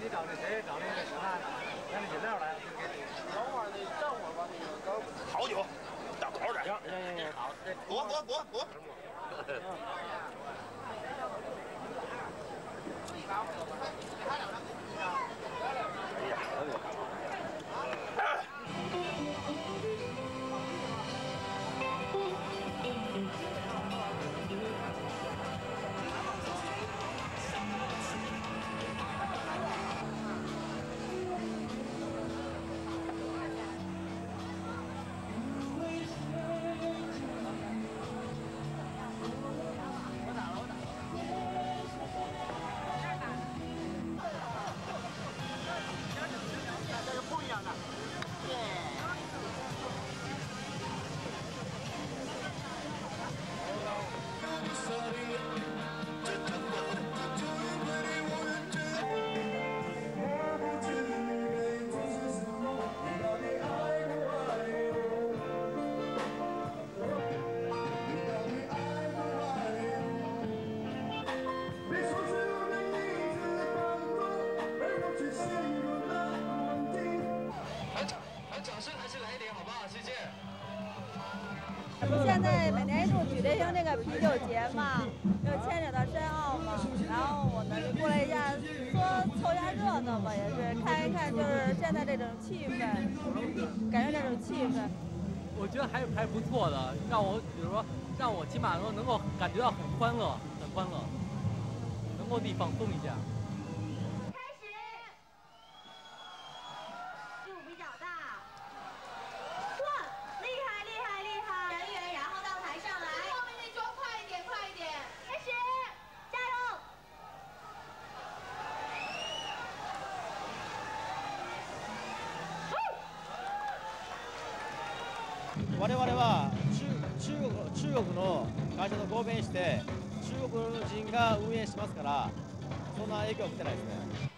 你找那谁，找那个什么，拿那饮料来。等会儿你站会儿吧，那个刚。好酒，大口点。行行行，好，这躲躲躲躲。现在每年一度举行这个啤酒节嘛，就牵扯到申奥嘛，然后我们就过来一下，说凑一下热闹嘛，也是看一看，就是现在这种气氛，感受这种气氛。我觉得还还不错的，让我比如说让我起码说能够感觉到很欢乐，很欢乐，能够地放松一下。我々は中国中国の会社と合弁して中国人が運営しますからそんな影響は受けてないですね。